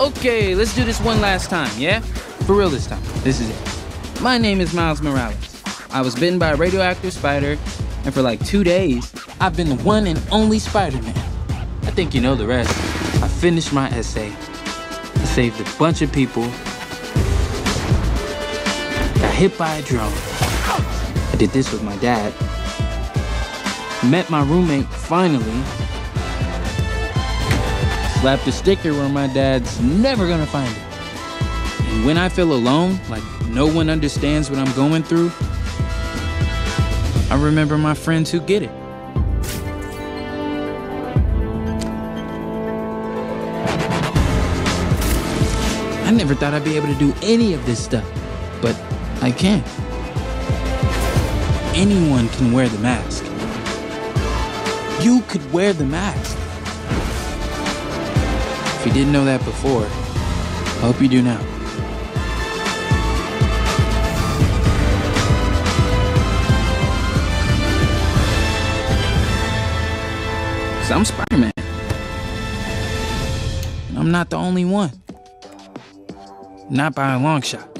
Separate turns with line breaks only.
Okay, let's do this one last time, yeah? For real this time. This is it. My name is Miles Morales. I was bitten by a radioactive spider, and for like two days, I've been the one and only Spider Man. I think you know the rest. I finished my essay. I saved a bunch of people. Got hit by a drone. I did this with my dad. Met my roommate finally. Slapped a sticker where my dad's never gonna find it. And when I feel alone, like no one understands what I'm going through, I remember my friends who get it. I never thought I'd be able to do any of this stuff, but I can. Anyone can wear the mask. You could wear the mask. You didn't know that before, I hope you do now. Cause I'm Spider-Man. And I'm not the only one. Not by a long shot.